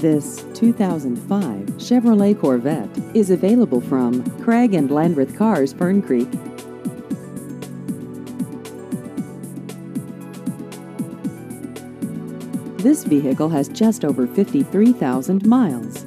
This 2005 Chevrolet Corvette is available from Craig and Landreth Cars Fern Creek. This vehicle has just over 53,000 miles.